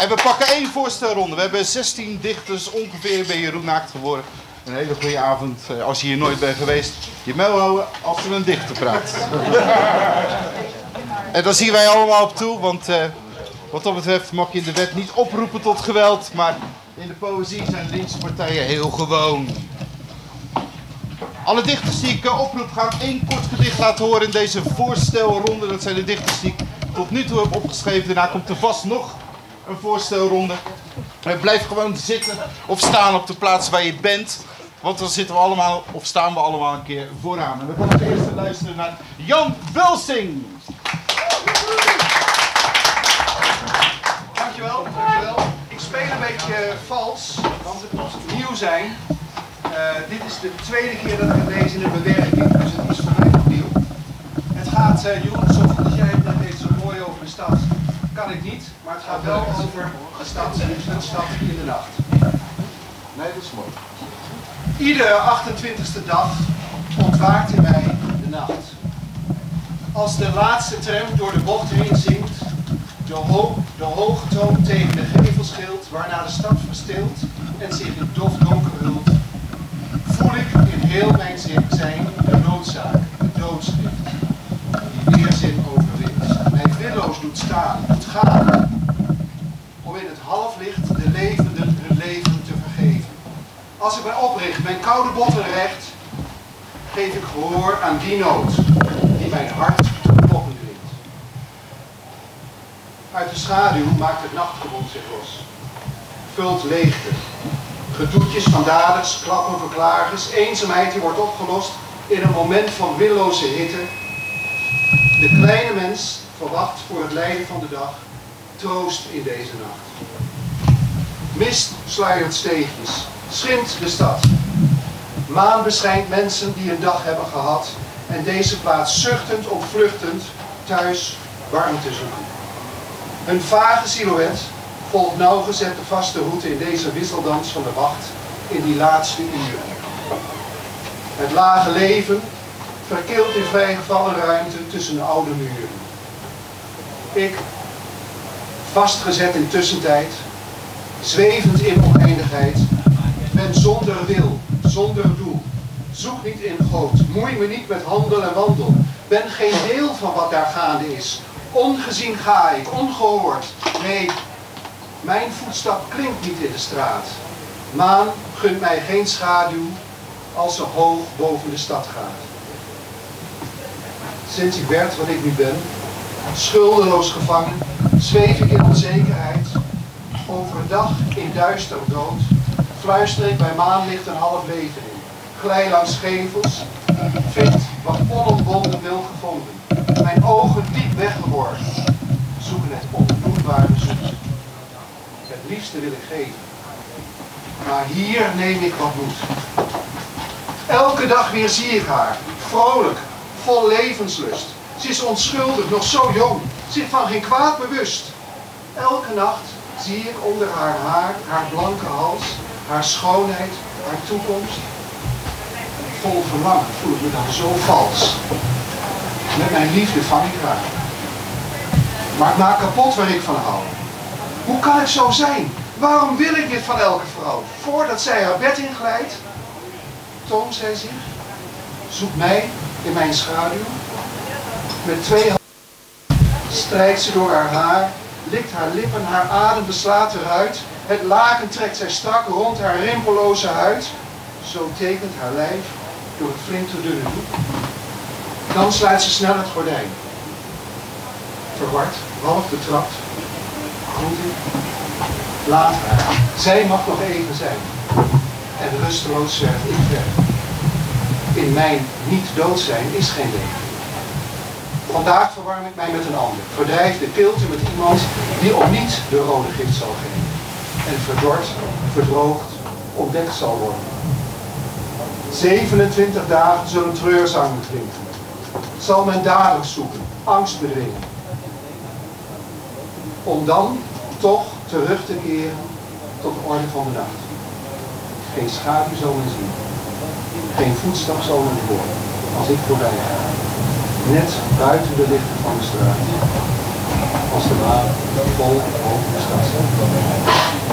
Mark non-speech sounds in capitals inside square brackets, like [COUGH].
En we pakken één voorstelronde. We hebben 16 dichters ongeveer bij Jeroen Naakt geworden. Een hele goede avond. Eh, Als je hier nooit bent geweest, je mail houden als er een dichter praat. [LAUGHS] en daar zien wij allemaal op toe, want eh, wat dat betreft mag je in de wet niet oproepen tot geweld. Maar in de poëzie zijn linkse partijen heel gewoon. Alle dichters die ik eh, oproep gaan één kort gedicht laten horen in deze voorstelronde. Dat zijn de dichters die ik tot nu toe heb opgeschreven. Daarna komt er vast nog een voorstelronde. En blijf gewoon zitten of staan op de plaats waar je bent. Want dan zitten we allemaal, of staan we allemaal een keer vooraan. En we gaan als eerste luisteren naar Jan Wilsing. Dankjewel, dankjewel. Ik speel een beetje eh, vals, want het moet nieuw zijn. Eh, dit is de tweede keer dat ik het lees in een bewerking, dus het is voor mij opnieuw. Het gaat, eh Jeroen, zo goed als jij het net zo mooi over de stad, kan ik niet. Maar het gaat wel over de stad, een stad in de nacht. Nee, dat is mooi. Iedere 28e dag ontwaakt in mij de nacht. Als de laatste tram door de bocht heen zingt, de, ho de hoge toon tegen de gevelschild, waarna de stad verstilt en zich in dof donker hult, voel ik in heel mijn zin zijn de noodzaak, de doodschrift, die weerzin overwint. Mij willoos doet staan, gaan, om in het halflicht de levenden hun leven te vergeven. Als ik mij opricht, mijn koude botten recht, geef ik gehoor aan die nood die mijn hart kloppen. Uit de schaduw maakt het nachtgebond zich los. Vult leegte. Gedoetjes van daders, klappen van klagers, eenzaamheid die wordt opgelost in een moment van willoze hitte. De kleine mens verwacht voor het lijden van de dag troost in deze nacht. Mist sluiert steegjes, schimt de stad. Maan beschijnt mensen die een dag hebben gehad en deze plaats zuchtend of vluchtend thuis warmte zoeken. Hun vage silhouet volgt nauwgezet de vaste route in deze wisseldans van de wacht in die laatste uren. Het lage leven verkeelt in vrijgevallen ruimte tussen de oude muren. Ik, vastgezet in tussentijd, zwevend in oneindigheid, ben zonder wil, zonder doel. Zoek niet in goot, moei me niet met handel en wandel. Ben geen deel van wat daar gaande is. Ongezien ga ik, ongehoord. Nee, mijn voetstap klinkt niet in de straat. Maan gunt mij geen schaduw als ze hoog boven de stad gaat. Sinds ik werd wat ik nu ben, schuldeloos gevangen, zweef ik in onzekerheid. Overdag in duister dood, fluister ik bij maanlicht een half leven in. Glij langs gevels, vind wat onomwonden wil gevonden. Mijn ogen diep weggeworpen, zoeken het onbloedbare zoet. Het liefste wil ik geven, maar hier neem ik wat moed. Elke dag weer zie ik haar, vrolijk, vol levenslust. Ze is onschuldig, nog zo jong, zich van geen kwaad bewust. Elke nacht zie ik onder haar haar, haar blanke hals, haar schoonheid, haar toekomst. Vol verlangen voel ik me dan zo vals. Met mijn liefde vang ik haar. Maar maak kapot waar ik van hou. Hoe kan ik zo zijn? Waarom wil ik dit van elke vrouw? Voordat zij haar bed inglijdt, toont zij zich, zoekt mij in mijn schaduw. Met twee handen strijkt ze door haar haar, likt haar lippen, haar adem beslaat eruit. Het laken trekt zij strak rond haar rimpelloze huid. Zo tekent haar lijf door het flinterdunne doek. Dan sluit ze snel het gordijn. Verward, half betrapt, groet ik. Laat haar. Zij mag nog even zijn. En rusteloos zwerf ik verder. In mijn niet dood zijn is geen leven. Vandaag verwarm ik mij met een ander. Verdrijf de kilte met iemand die om niet de rode gift zal geven. En verdord, verdroogd, ontdekt zal worden. 27 dagen zullen treurzangen klinken. Zal men daders zoeken, angst bedwingen. Om dan toch terug te keren tot de orde van de nacht. Geen schaduw zal men zien. Geen voetstap zal men horen als ik voorbij ga. Net buiten de lichten van de straat. als de maan vol boven de stad.